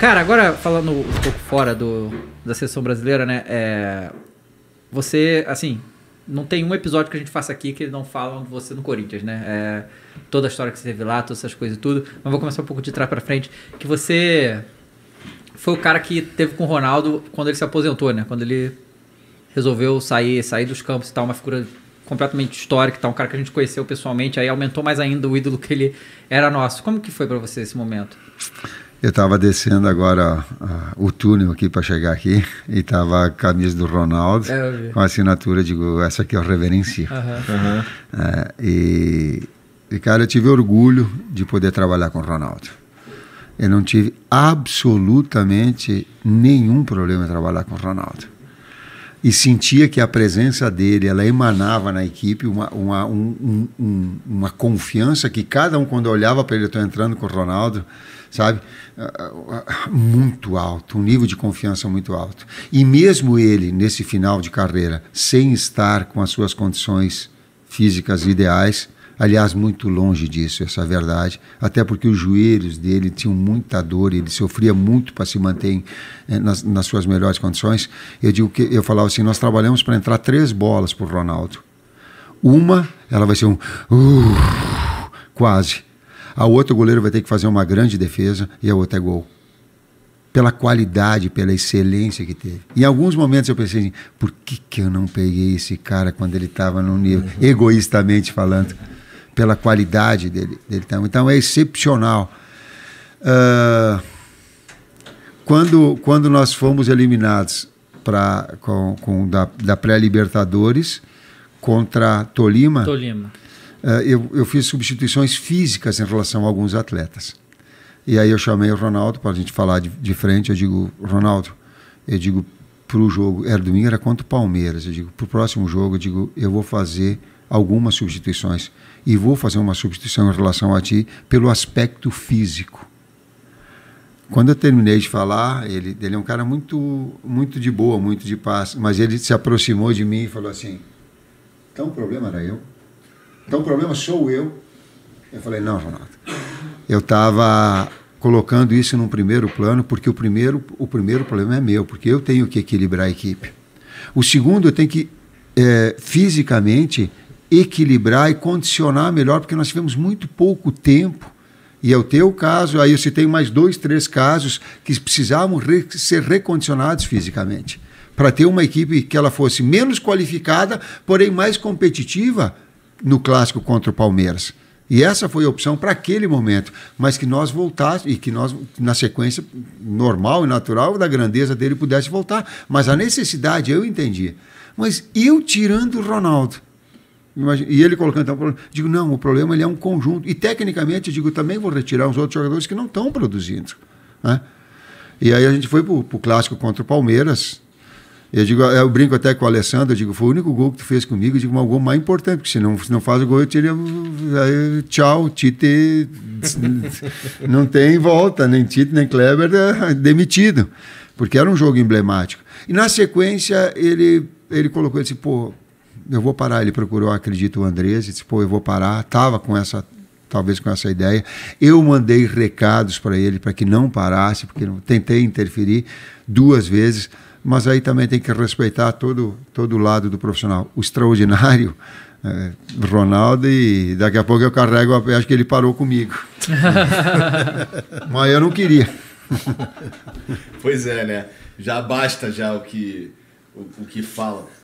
Cara, agora falando um pouco fora do, da seleção brasileira, né? É, você, assim, não tem um episódio que a gente faça aqui que não falam de você no Corinthians, né? É, toda a história que você teve lá, todas essas coisas e tudo. Mas vou começar um pouco de trás para frente. Que você foi o cara que teve com o Ronaldo quando ele se aposentou, né? Quando ele resolveu sair, sair dos campos e tal, uma figura completamente histórica, tá? um cara que a gente conheceu pessoalmente, aí aumentou mais ainda o ídolo que ele era nosso. Como que foi para você esse momento? Eu estava descendo agora uh, o túnel aqui para chegar aqui e estava a camisa do Ronaldo é, com a assinatura, digo, essa aqui eu reverencio. Uhum. Uhum. É, e, e, cara, eu tive orgulho de poder trabalhar com o Ronaldo. Eu não tive absolutamente nenhum problema em trabalhar com o Ronaldo e sentia que a presença dele ela emanava na equipe uma, uma, um, um, uma confiança que cada um quando olhava para ele, estou entrando com o Ronaldo, sabe, muito alto, um nível de confiança muito alto. E mesmo ele nesse final de carreira, sem estar com as suas condições físicas ideais, Aliás, muito longe disso, essa verdade. Até porque os joelhos dele tinham muita dor, ele sofria muito para se manter eh, nas, nas, suas melhores condições. Eu digo que eu falava assim: nós trabalhamos para entrar três bolas para o Ronaldo. Uma, ela vai ser um uh, quase. A outra, o goleiro vai ter que fazer uma grande defesa e a outra é gol pela qualidade, pela excelência que teve. Em alguns momentos eu pensei assim, por que, que eu não peguei esse cara quando ele estava no nível, uhum. egoístamente falando? Pela qualidade dele. dele então é excepcional. Uh, quando, quando nós fomos eliminados pra, com, com da, da pré-Libertadores contra Tolima, Tolima. Uh, eu, eu fiz substituições físicas em relação a alguns atletas. E aí eu chamei o Ronaldo para a gente falar de, de frente. Eu digo, Ronaldo, eu digo para o jogo, era domingo, era contra o Palmeiras. Eu digo, para o próximo jogo, eu digo, eu vou fazer algumas substituições e vou fazer uma substituição em relação a ti pelo aspecto físico. Quando eu terminei de falar, ele, ele é um cara muito, muito de boa, muito de paz, mas ele se aproximou de mim e falou assim: então o problema era eu? Então o problema sou eu? Eu falei: não, Ronaldo. Eu estava colocando isso num primeiro plano, porque o primeiro, o primeiro problema é meu, porque eu tenho que equilibrar a equipe. O segundo, eu tenho que é, fisicamente equilibrar e condicionar melhor, porque nós tivemos muito pouco tempo. E é o teu caso, aí eu citei mais dois, três casos que precisavam re ser recondicionados fisicamente. Para ter uma equipe que ela fosse menos qualificada, porém mais competitiva no clássico contra o Palmeiras. E essa foi a opção para aquele momento, mas que nós voltássemos e que nós, na sequência normal e natural da grandeza dele, pudesse voltar. Mas a necessidade eu entendi. Mas eu tirando o Ronaldo, e ele colocando então, digo, não, o problema ele é um conjunto. E tecnicamente, digo, também vou retirar os outros jogadores que não estão produzindo. Né? E aí a gente foi para o clássico contra o Palmeiras. Eu digo, eu brinco até com o Alessandro, eu digo, foi o único gol que tu fez comigo, eu digo, um gol mais importante, porque se não, se não faz o gol, eu teria. Aí, tchau, Tite não tem volta, nem Tite, nem Kleber é demitido. Porque era um jogo emblemático. E na sequência, ele, ele colocou assim, pô, eu vou parar. Ele procurou, acredito, o Andrés, e disse, pô, eu vou parar. Estava com essa, talvez com essa ideia. Eu mandei recados para ele para que não parasse, porque tentei interferir duas vezes, mas aí também tem que respeitar todo, todo lado do profissional. O extraordinário, é, Ronaldo, e daqui a pouco eu carrego, acho que ele parou comigo. mas eu não queria. pois é, né? Já basta já o que, o, o que fala.